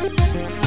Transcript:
Música